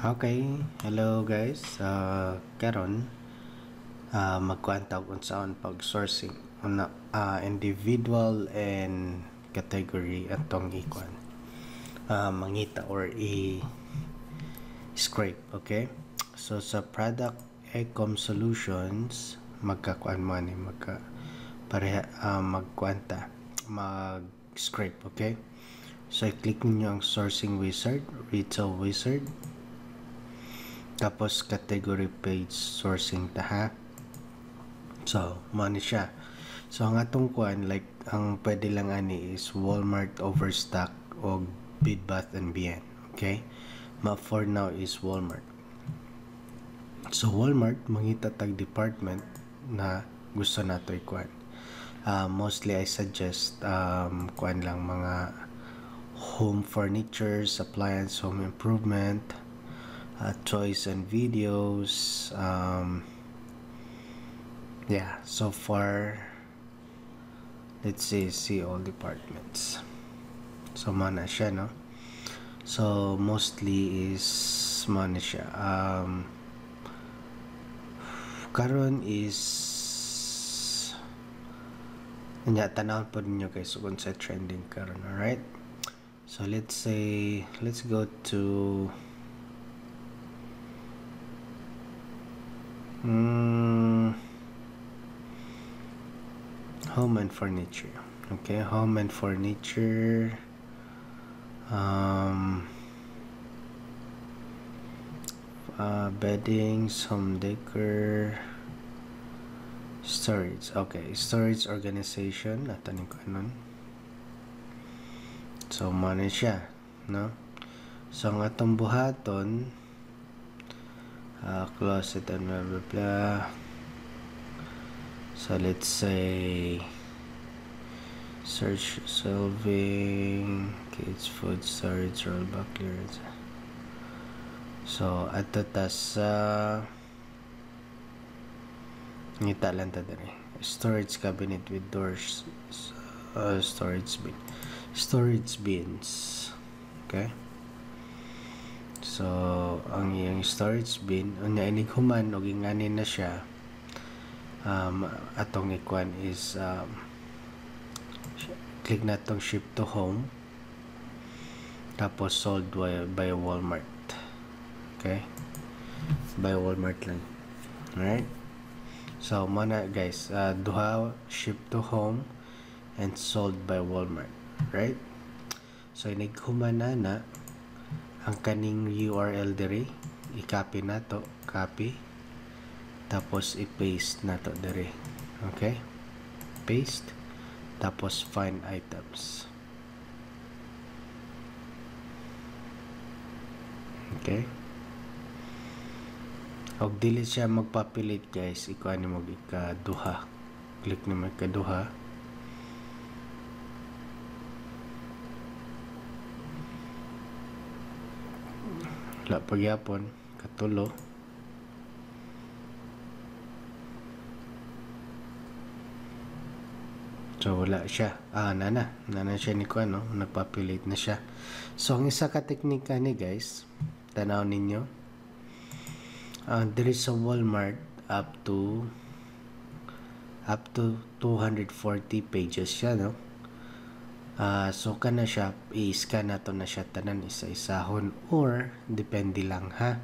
Okay, hello guys. Uh, karon uh, magkwanta og unsaon pag sourcing una uh, individual and category atong ikuan. Uh, mangita or i scrape, okay? So sa product Ecom Solutions magkakuan mo ni magka pareha uh, magkwanta mag scrape, okay? So i-click niyo ang sourcing wizard, retail wizard tapos category page sourcing ta ha? So money siya. So ang atong kuan like ang pwede lang ani is Walmart overstock o Bid Bath and Beyond okay? Ma for now is Walmart. So Walmart mangita tag department na gusto nato ikuan. Uh, mostly I suggest um, kuan lang mga home furniture appliance home improvement uh, toys and videos um, yeah so far let's see see all departments. So mana siya no? So mostly is mana siya. Um, karon is nya tanawon po ninyo guys kung sa trending karon alright? So let's say let's go to Mm, home and furniture. Okay, home and furniture. Um, uh, beddings, home decor, storage. Okay, storage organization. Natanin ko nun. So, money siya. No? So, ang atong buhaton, uh, closet and blah blah blah. So let's say search solving kids food storage rollback clearance. So ato ta sa ngita lang ta dere storage cabinet with doors. Uh, storage bin. Storage bins. Okay So, ang iyang storage bin, unya inig human o ginganin na siya, um, atong ikuan is um, click na itong ship to home tapos sold by, by Walmart. Okay? By Walmart lang. Alright? So mana guys uh, duha ship to home and sold by Walmart. Right? So inig human na na ang kaning URL dire i-copy nato copy. Tapos i-paste nato dire okay? Paste. Tapos find items. Okay? Og dili siya magpapilit guys. Ikuha ni mo ikaduha. Click ni mo wala pagyapon katulo so wala siya ah nana nana siya ni ko ano nagpapilate na siya so ang isa ka teknika ni guys tanaw ninyo uh, there is a Walmart up to up to 240 pages siya no Uh, so kana siya i-scan nato na siya tanan isa-isahon or depende lang ha.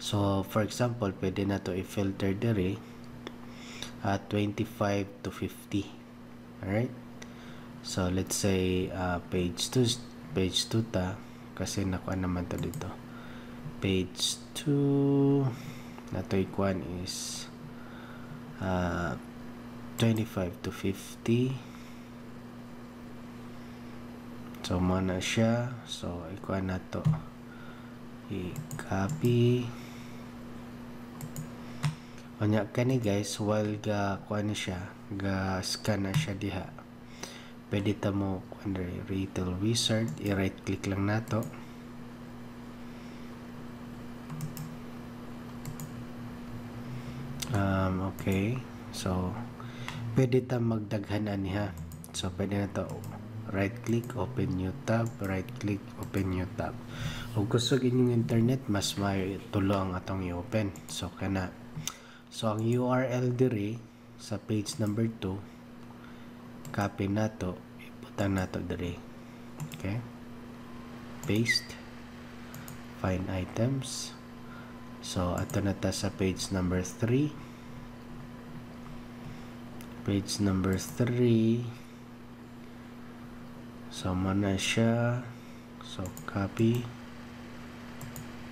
So for example, pwede na to i-filter dere uh, 25 to 50. Alright? So let's say uh, page 2 page 2 ta kasi nakuha naman to dito. Page 2 na to ikuan is uh, 25 to 50 So, mana siya. So, ikuha na to. I-copy. O nya kani guys, while ga kuha na siya, ga scan na siya diha. Pwede ta mo under retail wizard, i-right click lang nato. Um, okay. So, pwede ta magdaghan niya. So, pwede na to right click open new tab. Right click open new tab. O gusto inyong internet mas may tulo atong i-open. So kana. So ang URL diri sa page number 2 copy nato ibutang nato diri. Okay? Paste. Find items. So ato na ta sa page number 3 page number 3 so mana siya. So copy.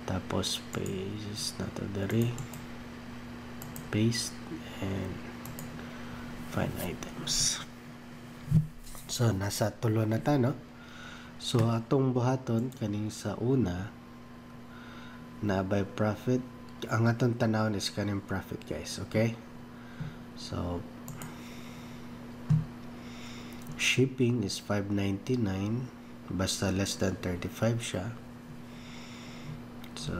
Tapos paste na to diri paste and find items. So nasa tulo na ta no? So atong buhaton kaning sa una na by profit ang atong tanawon is kaning profit guys okay? So shipping is 599 basta less than 35 siya So,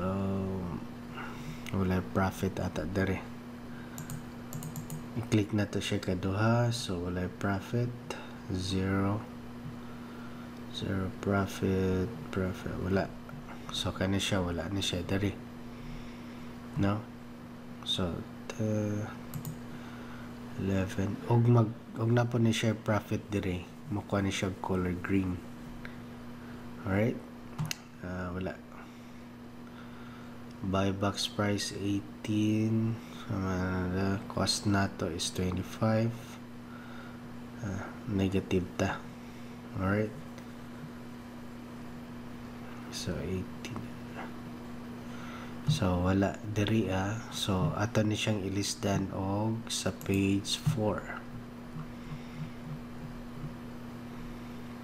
wala profit ata dere. I-click na to siya kaduha. So, wala profit. Zero. Zero profit. Profit. Wala. So, kani siya. Wala ni siya dere. No? So, the 11. Og mag og na po ni siya profit dire. Makuha ni siya color green. Alright? Uh, wala buy box price 18 uh, cost nato is 25 uh, negative ta alright so 18 so wala. Diri ah. So ato ni siyang ilisdan og sa page 4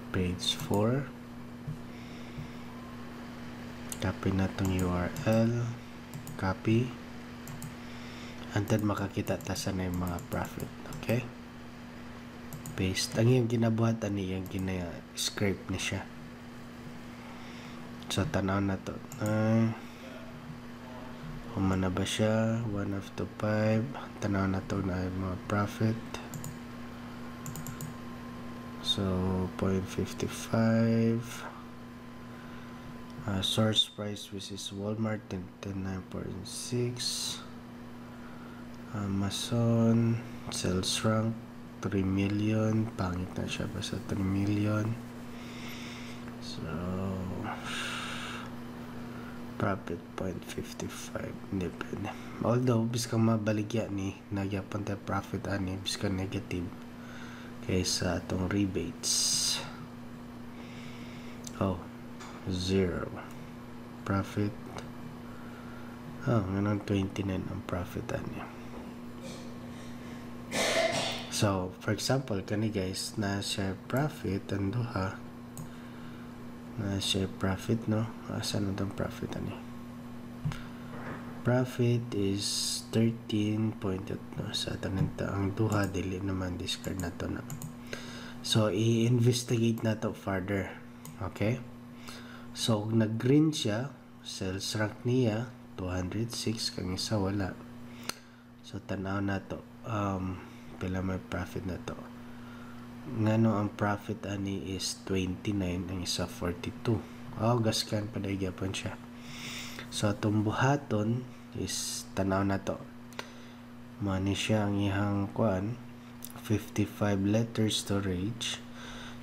page 4 copy na itong URL copy. And then makakita ta sa na mga profit okay? Paste. Ang yung ginabuhat ani yung gina scrape ni siya. So tanaw na to. Uh, humana ba siya? 1 of to 5 tanaw na to na mga profit so 0.55 uh, source price which is Walmart 10.9.6 Amazon sales rank 3 million. Pangit na siya basta 3 million. So profit point 55 hindi pwede although biskang mabaligya ni nagyapan tayo profit ani biskang negative kaysa atong rebates. Oh zero. Profit. Oh ganun 29 ang profit niya so for example kani guys na share profit ang duha na share profit no asan na profit ani profit is 13 point no sa tananta ang duha dili naman discard na to na so i-investigate na to further okay So, nag-green siya, sales rank niya, 206, kang isa wala. So, tanaw na to. Um, pila may profit na to. Ngano ang profit ani is 29, ang isa 42. Oh, gaskan pa na po siya. So, itong buhaton is tanaw na to. Mani siya ang ihang kuan 55 letter storage.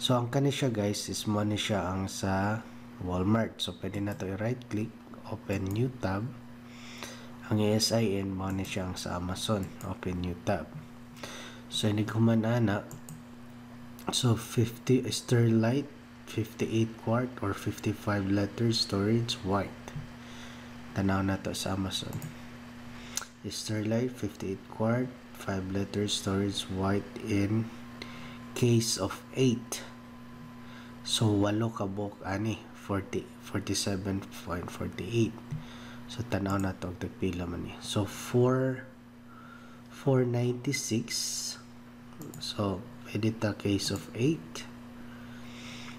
So, ang kani siya guys is money siya ang sa Walmart. So, pwede na to i-right click, open new tab. Ang ESIN, mo na siyang sa Amazon. Open new tab. So, hindi na. So, 50 Sterlite, 58 quart or 55 letters storage white. Tanaw na to sa Amazon. Sterlite, 58 quart, 5 letters storage white in case of 8. So, walo ka book ani 40 47.48 so tanaw na to tagpila man ni so 4 496 so pwede ta case of 8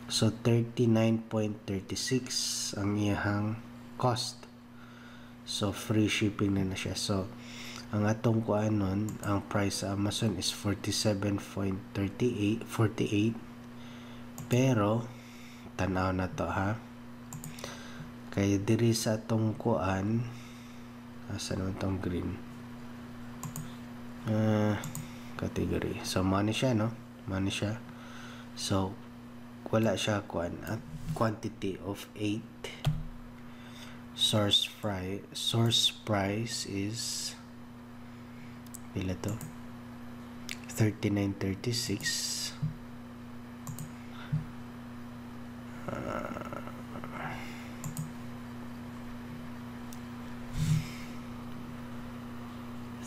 so 39.36 ang iyang cost. So free shipping na na siya. So ang atong kuanon ang price sa Amazon is 47.38 48 pero tanaw na to ha? Kay diri sa atong kuan asa naman tong green? Uh, category. So money siya no money siya. So wala siya kuan at quantity of 8 source price source price is pila to? 3936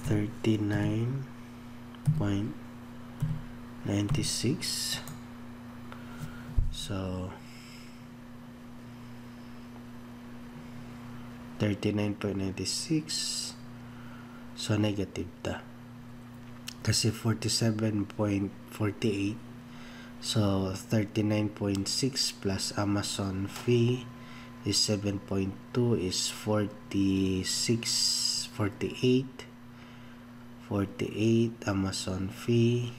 39 point 96 so 39.96 so negative ta. Kasi 47.48 so 39.6 plus Amazon fee is 7.2 is 46 48 48 Amazon fee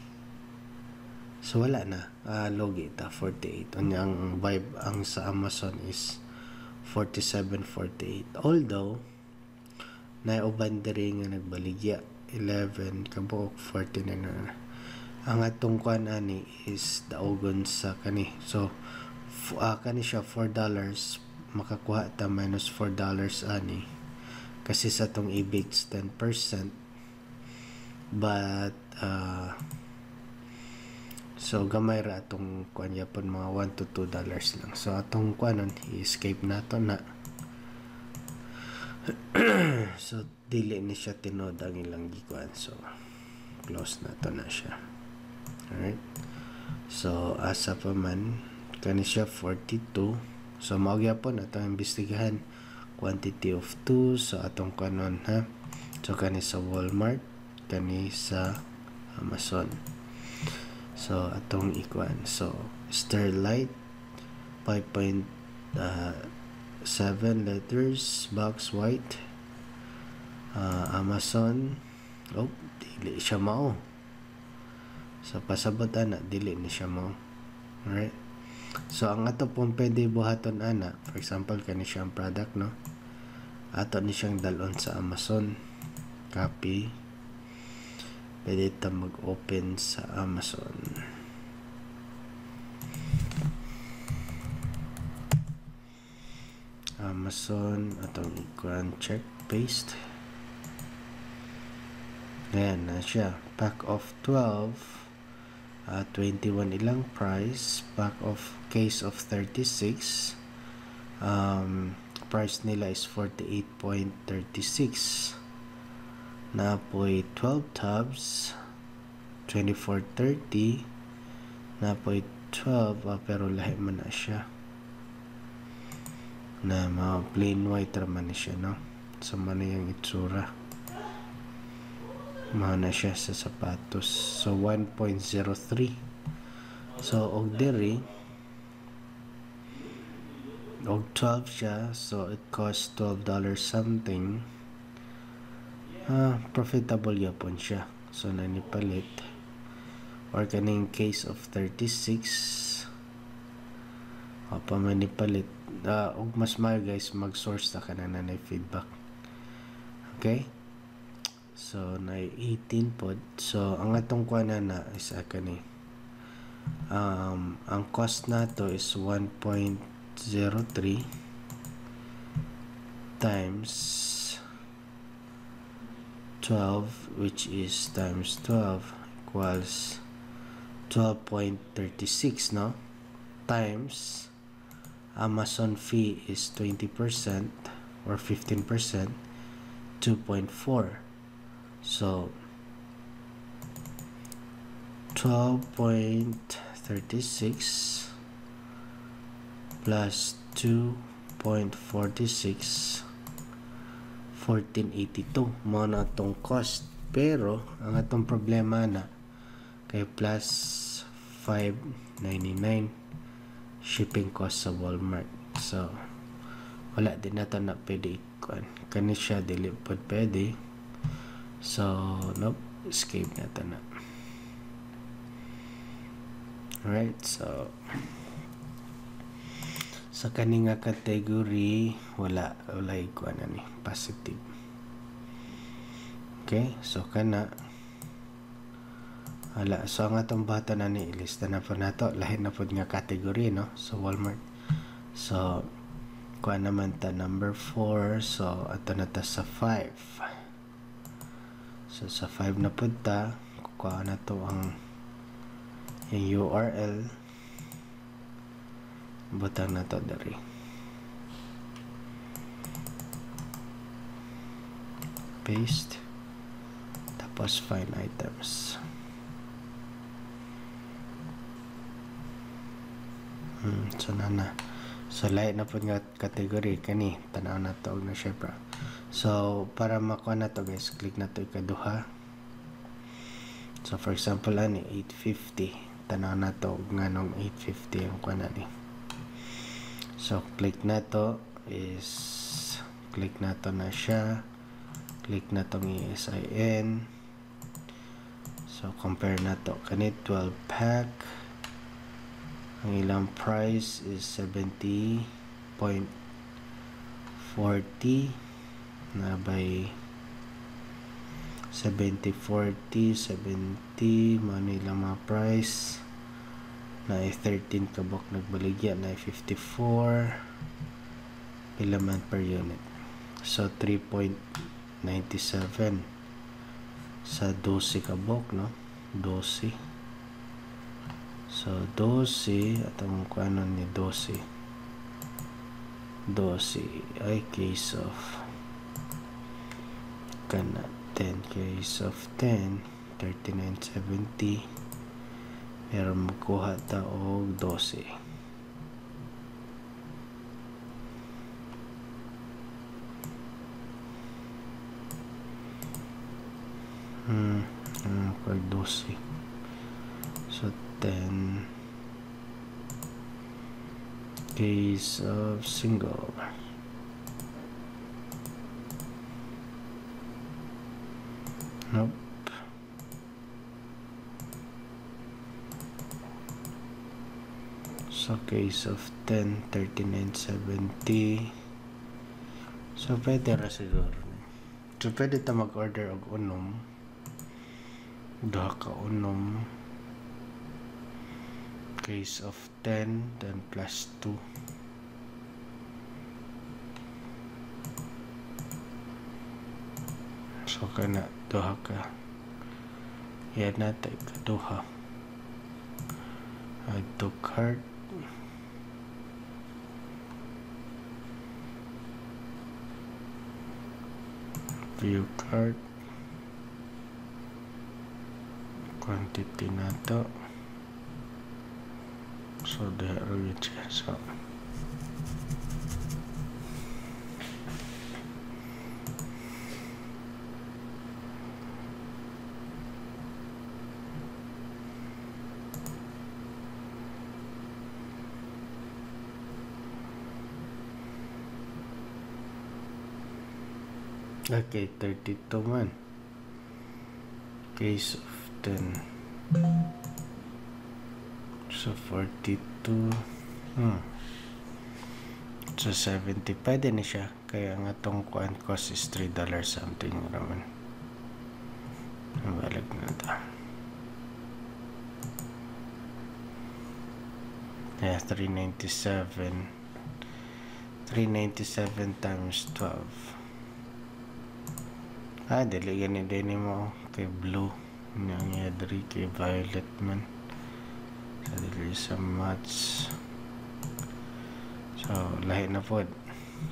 so wala na. Uh, logi ta 48 ang vibe ang sa Amazon is 47 48 although na uban diri nga nagbaligya 11 kabuok 49 na. Ang atong kuan ani is daogon sa kani. So uh, kani siya 4 dollars makakuha ta minus 4 dollars ani. Kasi sa tong ibigs 10% but uh, so gamay ra atong kuan yapon mga 1 to 2 dollars lang. So atong kuanon i-escape nato na. So dili ni siya tinod ang ilang gikuan. So close na to na siya. Alright? So asa pa man kani siya 42 so mao gyapon atong imbestigahan. Quantity of 2 so atong kanon ha? So kani sa Walmart kani sa Amazon so atong ikuan so Sterlite 5.7 uh, letters box white. Uh, Amazon oh dili siya mao. So, pasabot ana dili ni siya mao. Alright. So ang ato pong pwede buhaton ana for example kani siyang product no? Ato ni siyang dalon sa Amazon. Copy. Pwede ta mag-open sa Amazon Amazon atong ikuan check paste. Ayan na siya. Pack of 12 uh, 21 ilang price. Pack of case of 36 um, price nila is 48.36 na po'y 12 tabs 2430 na po'y 12 ah, pero lahi man na siya na mga plain white raman na siya no? So man yung itsura. Mga na siya sa sapatos. So 1.03 so og diri og 12 siya. So it costs 12 dollars something. Ah, profitable yapon siya. So nanipalit. Or kaning case of 36 o pa manipalit uh, og mas mayo guys mag source ta kana na feedback. Okay? So na 18 pod so ang atong kuana na is uh, kani um, ang cost nato is 1.03 times 12 which is times 12 equals 12.36 no? Times Amazon fee is 20% or 15% 2.4 so 12.36 plus 2.46 1482 mo na itong cost. Pero ang atong problema na kay plus 599 shipping cost sa Walmart. So wala din na na pwede ikuan. Kani siya dili pod pwede. So nope escape na na alright so sa kani category wala wala ikuan na ni positive. Okay so kana wala so ang atong bata na ni ilista na po nato. Lahi na po nga category no? So Walmart. So kuha naman ta number 4 so ato na ta sa 5 so sa 5 na po ta kuha na to ang yung URL butang na to dari. Paste. Tapos find items hmm, so na na. So lahat na po nga category kani. Tanaw na to na siya bro so para makuha na to guys click na to ikaduha. So for example ani 850 tanaw na to nga nung 850 ang kuha na ni. So click na to is click na to na siya. Click na tong ESIN so compare na to. Kanit 12 pack ang ilang price is 70.40 na by 70 40 70 man ilang mga price. Na 13 kabok nagbaligya na 54 filament per unit. So 3.97 sa 12 kabok no? 12 so 12 at ang ano ni 12 12 ay case of kana 10 case of 10 3970 pero magkuha ta og 12 hmm um, kag 12 10 case of single nope So, case of 10, 3970. So, pwede ra siguro. So, pwede ta mag-order og unom. Duha ka unom. Case of 10, then plus 2. So, kana duha ka. Yan natin ka duha. Add to cart. view card quantity na to so there we so Okay, 32 man. Case of 10. So, 42. Hmm. So, 70. Pwede na siya. Kaya nga itong kuan cost is $3 something raman. Nabalag na ito. Yeah, 397. 397 times 12. Ah, dili gani din mo kay blue. Nang yadri kay violet man. So, dili sa match. So, lahi na po.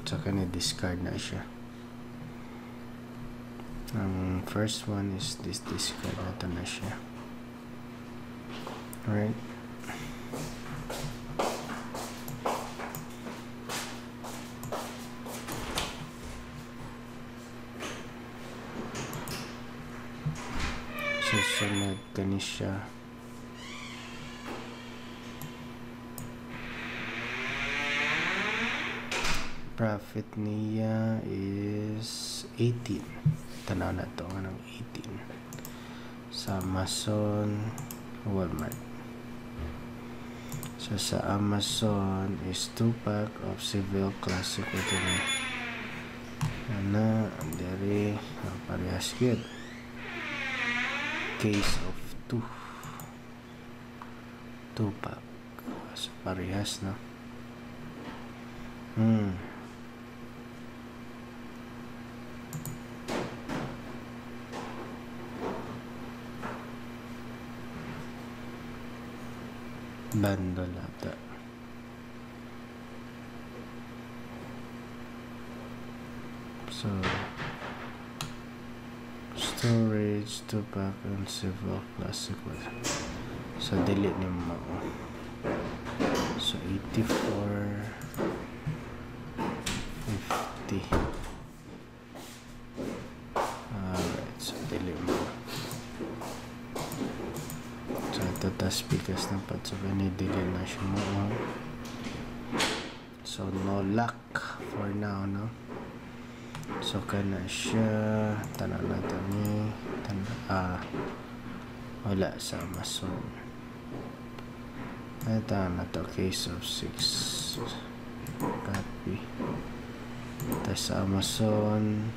So, kani discard na siya. Ang first one is this discard na na siya. Alright. susunod kani siya profit niya is 18 tanaw na to ng 18 sa Amazon Walmart So sa Amazon is 2 pack of Seville Classic ito na. Ana, dere, oh, parehas good. Case of 2. 2 pack. So parehas no. Hmm. Bundle ata so storage to pack and several classic so delete ni mo so 84 so ganidili na siya mo so no luck for now no? So kana siya. Tanan natin ni. Tanan ah. Wala sa Amazon. Ito na to. Case of 6 copy. Ito sa Amazon.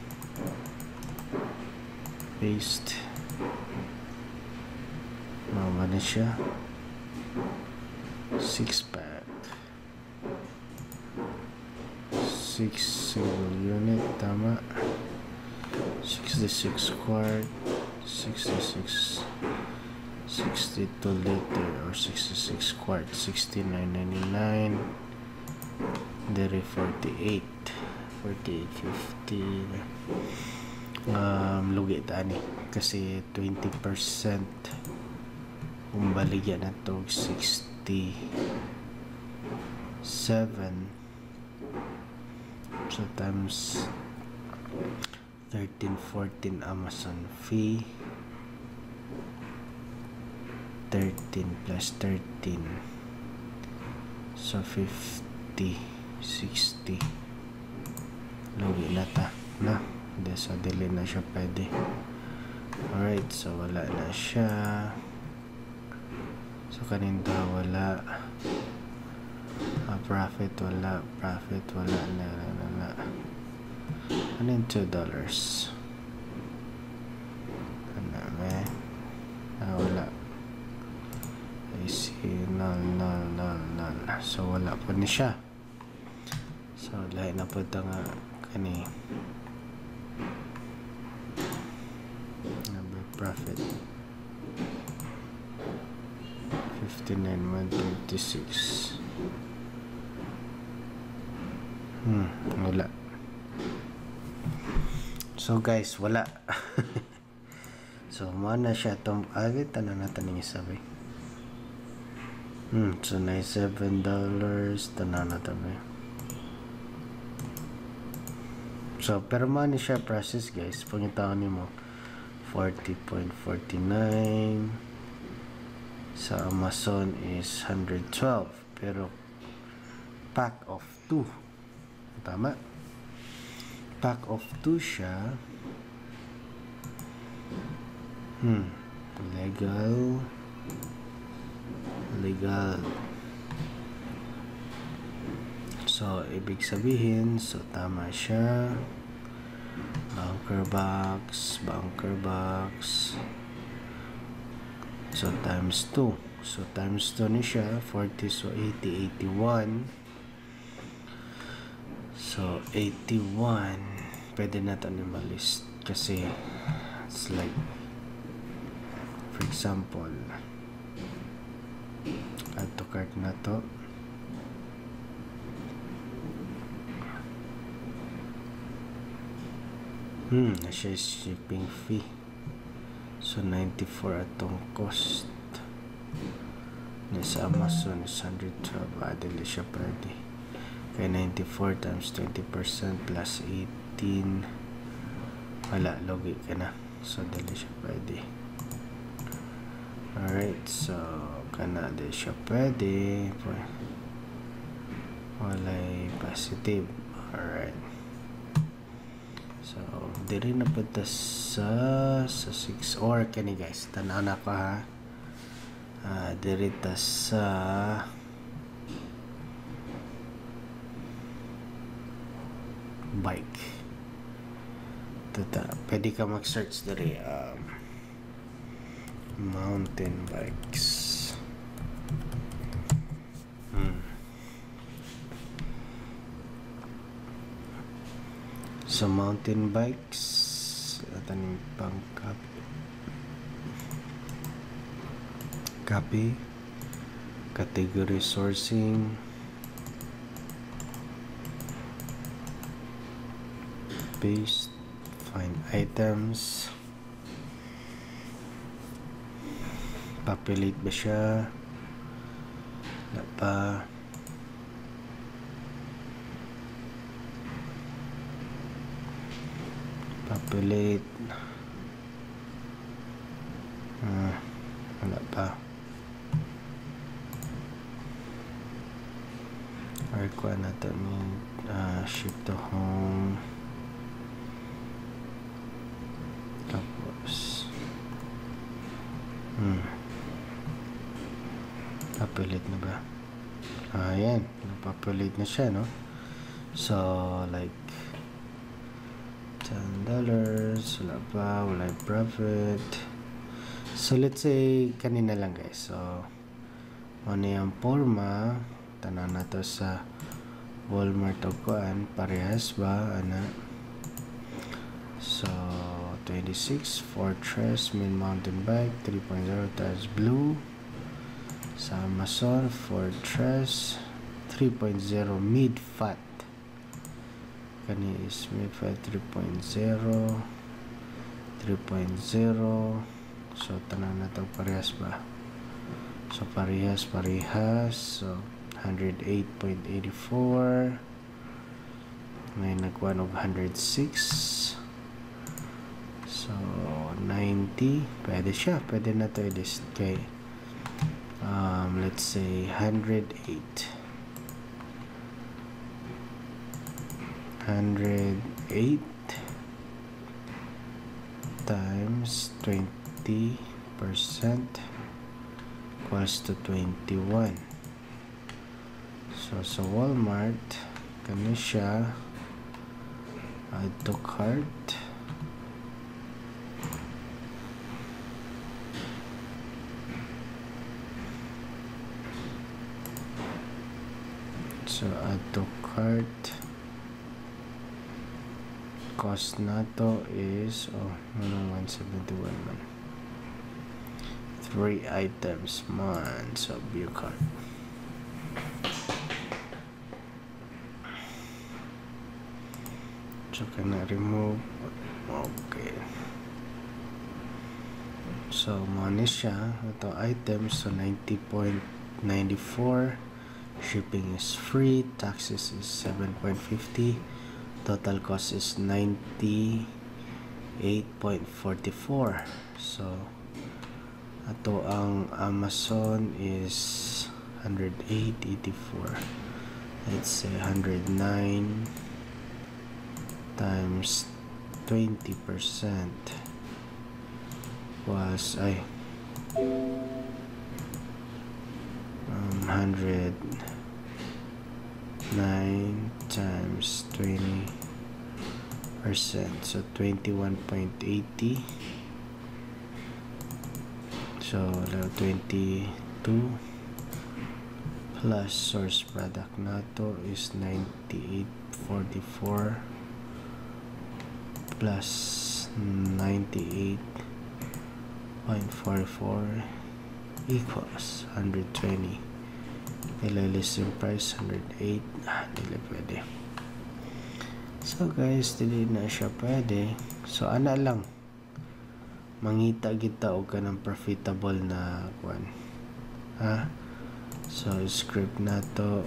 Paste. Mama na siya 6 pack. 6 single unit tama. 66 quart. 66 62 liter or 66 quart 69.99 dere 48 48.50 um, lugi tani kasi 20% kung baligyan na to 67 so times 13 14 Amazon fee. 13 plus 13 so 50 60 lugi na ta na. Hindi so dili na siya pwede. Alright so wala na siya so kaninta wala. Uh, profit wala. Profit wala. Na na na na. Ano yung 2 dollars. Ano eh? Ah, wala. I see. Null null null null. So wala po ni siya. So lahat na po nga kani. Number profit 59,126 hmm wala. So guys wala. So mana siya itong agit. Ano natin yung sabi? Hmm so 97 dollars. Tanan na tabi so pero man siya process guys. Pangitaon mo 40.49 sa Amazon is 112 pero pack of 2 tama? Pack of 2 siya. Hmm legal. Legal. So ibig sabihin so tama siya. Bunker box bunker box so times 2 so times 2 ni siya 40 so 80 81 so 81 pwede na ito ni malist kasi it's like for example add to cart na to. Hmm na siya shipping fee so 94 atong cost nasa Amazon is 112 adili siya pwede kaya 94 times 20% plus 18 wala logi ka na. So dili siya pwede alright so kana di siya pwede walay positive. Alright diri na punta sa sa 6 or kani guys. Tanaw na ko ha? Uh, diri ta sa bike. Tata, pwede ka mag-search diri um, mountain bikes. So mountain bikes at aning pang copy. Copy. Category sourcing. Paste. Find items. Populate ba siya? Wala pa. Populate. Ah, wala pa. Or kuha na to ni uh, ship to home. Tapos hmm. Populate na ba? Ah, yan. Napopulate na siya, no? So, like $10. Wala pa. Wala yung profit. So, let's say, kanina lang, guys. So, ano yung forma? Tanan na to sa Walmart o kuan. Parehas ba? Ano? So, 26 Fortress Main Mountain Bike 3.0 tires blue sa Amazon Fortress 3.0 mid fat kani is mid fat 3.0 3.0 so tanan na to parehas ba? So parehas parehas. So 108.84 may nagkuhan of 106 So, 90. Pwede siya. Pwede na to i-list um, let's say 108. 108 times 20 percent equals to 21. So, sa Walmart, kano siya. Add to cart. So add to cart cost na to is oh ano 171 man three items man so view cart so can I remove okay. So money siya ito items so 90.94 shipping is free taxes is 7.50 total cost is 98.44 so ato ang Amazon is 108.84 let's say 109 times 20 percent was ay um, 100 9 times 20 percent. So 21.80 so 22 plus source product nato is 98.44 plus 98.44 equals 120 nilalis yung price 108 ah, dili pwede so guys dili na siya pwede. So ana lang. Mangita kita og kanang profitable na kwan. Ha? So script na to.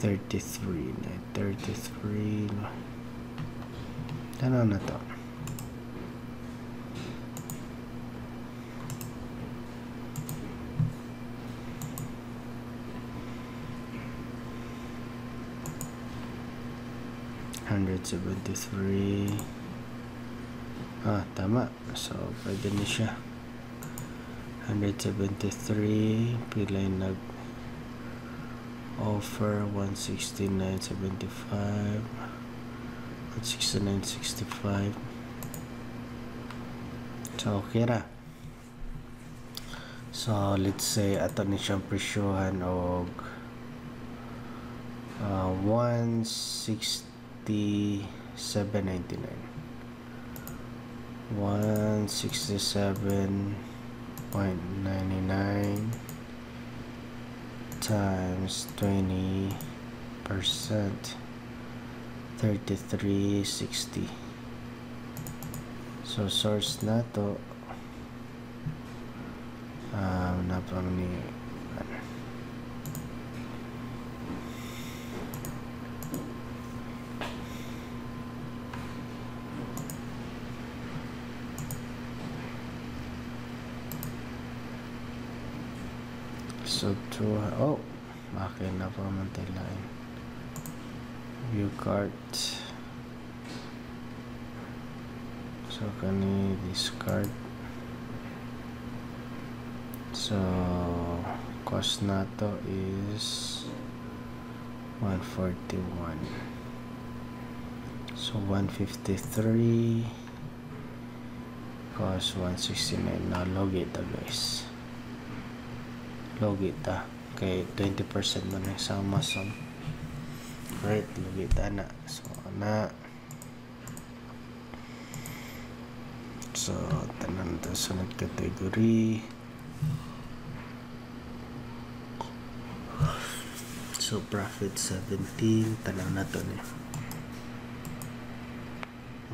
33 na 33 tanaw na to Hundred seventy three. Ah, tama. So, pwede na siya. 173. Pila yung nag offer 169.75 69.65 so okay ra so let's say ato ni siyang presyohan og uh, 167.99 167.99 times 20 percent. 3360 so source na to. Um, na ni so to oh okay na pa man line view cart so kani discard. So cost nato is 141 so 153 cost 169 na logi ta guys logi ta kay 20% man sa Amazon. Right lugita na. So na. So tanan to sunod category. So profit 17 tanan na to ni.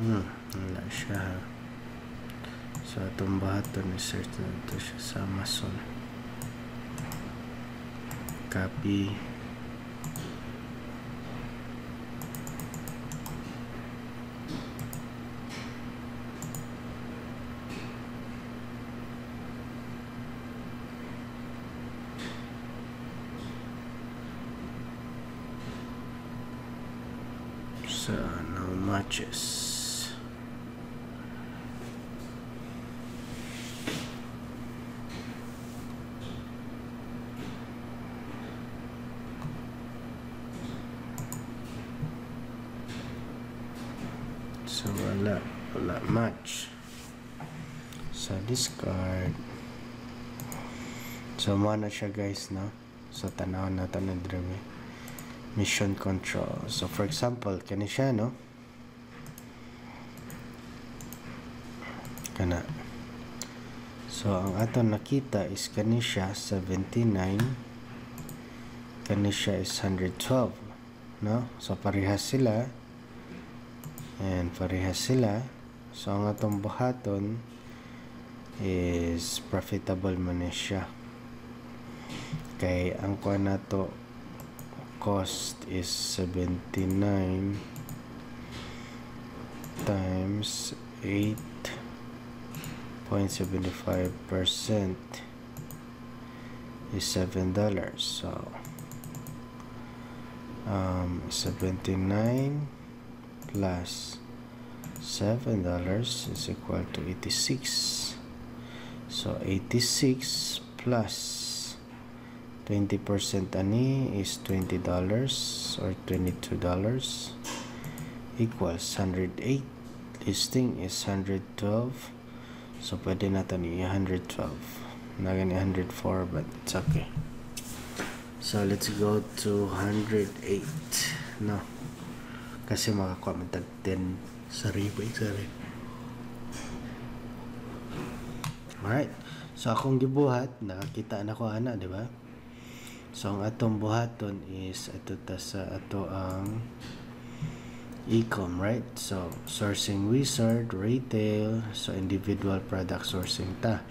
Hmm wala siya. So atong bahaton ni search na to siya sa Amazon copy. So no matches mana siya guys no? So tanaw na to na drame mission control. So for example kani siya no? Kana. So ang ato nakita is kani siya 79 kani siya is 112 no? So parehas sila. And parehas sila. So ang atong buhaton is profitable man siya kay ang kuha na to cost is 79 times 8.75 percent is seven dollars. So um, 79 plus seven dollars is equal to 86 so 86 plus 20% ani is $20 or $22 equals 108 listing is 112 so pwede natin i 112 nagani 104 but it's okay. So let's go to 108 no. Kasi makakuha man tag 10 sa rebate sorry. Alright. So akong gibuhat nakakita na ko ana di ba So, ang atong buhaton is ito ta sa ato ang ecom, right? So, sourcing wizard, retail, so individual product sourcing ta.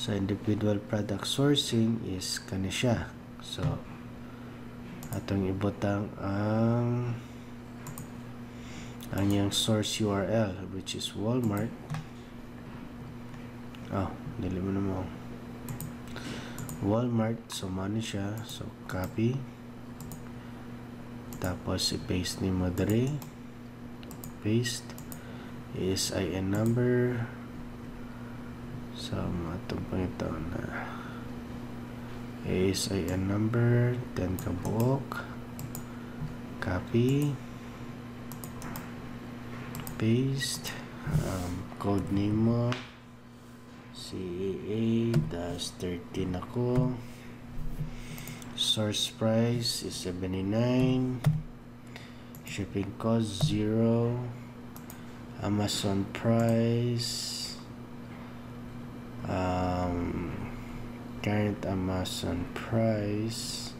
So, individual product sourcing is kani siya. So, atong ibutang ang ang yung source URL which is Walmart. Oh, dili mo na mo. Walmart so money siya so copy. Tapos i-paste ni mo dire paste. Is IN number. So matong pang ito na. Is IN number 10 kabuok. Copy. Paste. Um, code nimo CAA dash 13 ako. Source price is 79 shipping cost 0 Amazon price um, current Amazon price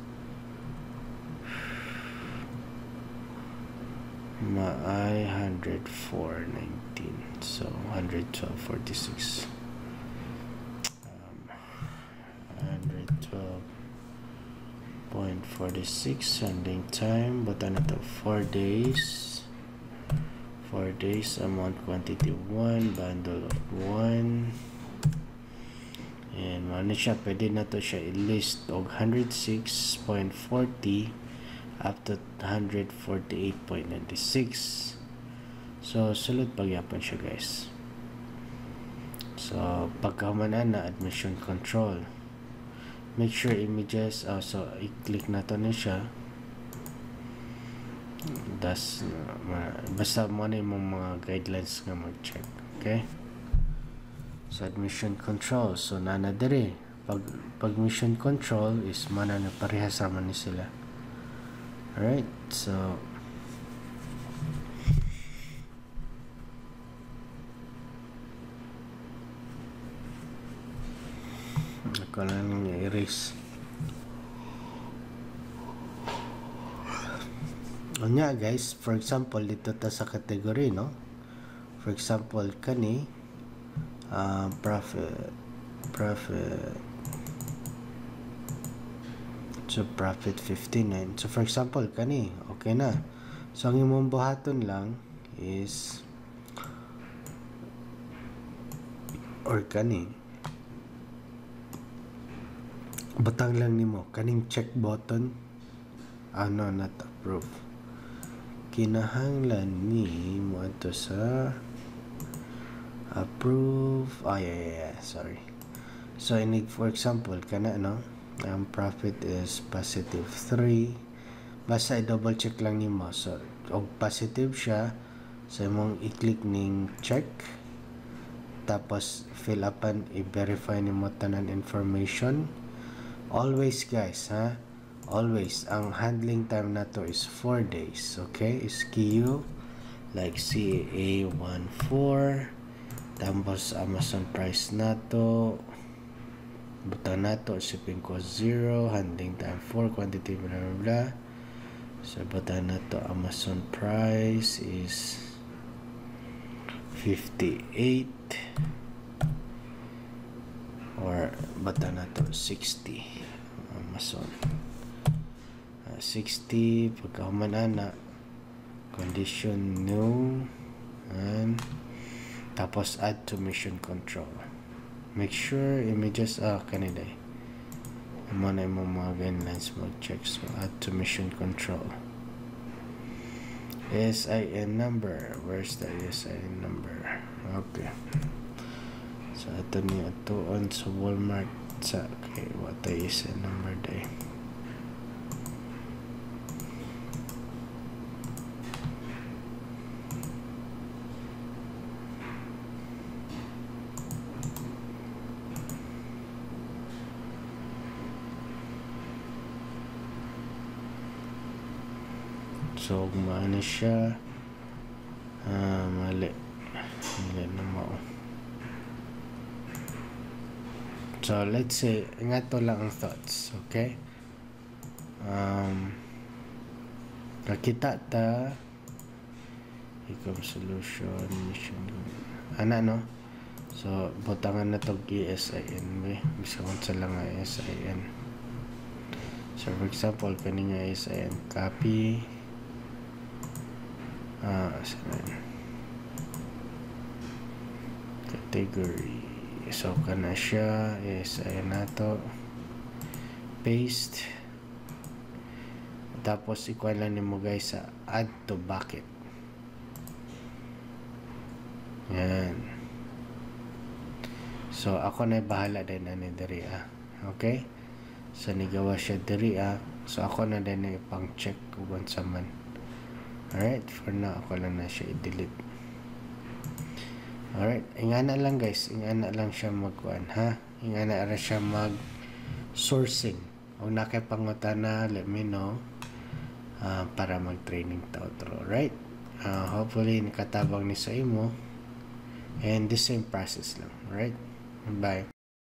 maay 104.19 so 112.46 112.46 sending time but ano to 4 days. 4 days amount quantity 1 bundle of 1 and ano siya pwede na to siya i-list og 106.40 up to 148.96 so sulod pagyapon siya guys. So pagkamanan na admission control make sure images uh, so i-click na to na siya. Das uh, basta mo na yung mga guidelines nga mag-check okay? So admission control. So nana dire pag pag mission control is mana na parehas sama ni sila. Alright, so ako lang i-erase o nga guys for example dito ta sa category no for example kani uh, profit profit So, profit 59. So, for example, kani, okay na. So, ang imong buhaton lang is or kani butang lang nimo kaning check button? Ano not approve kinahanglan ni mo ato sa approve. Oh yeah, yeah, yeah. Sorry. So inig for example kana no? Ang profit is positive 3 basta i-double check lang nimo so og positive siya so imong i-click ning check. Tapos fill upan i-verify nimo tanan information always guys ha? Always. Ang handling time nato is 4 days okay? Is SKU like CA14 tapos Amazon price nato butang nato shipping cost 0 handling time 4 quantity blah blah blah so butang nato amazon price is 58 or butang nato 60 amazon. Uh, 60 pagkahuman ana condition no and tapos add to mission control. Make sure images ah kanina eh. Mo na yung mga guidelines mo check so add to mission control. SIN number. Where's the SIN number? Okay. So ito ni ito on sa Walmart sa okay what the SIN number day So, maano siya. Ah, mali. Mali na mo. So, let's say, nga to lang ang thoughts. Okay? Um, nakita ta. Ecom solution mission. Ana no so butangan na tog ESIN be. Bisa kung sa lang ESIN so for example kani nga ESIN copy. Ah uh, category so kana siya. Is ayan na to. Paste. Tapos ikuha lang nimo guys sa add to bucket. Yan so ako na bahala din na ni diri ah. Okay? So nigawa siya diri ah. So ako na din na pang check kung sa man. Alright? For now ako lang na siya i-delete Alright, ingana lang guys, ingana lang siya magkuan ha. Ingana ra siya mag sourcing. Kung nakay pangutana, let me know uh, para mag-training ta otro. Right? Uh, hopefully nakatabang ni sa imo and the same process lang. Right? Bye.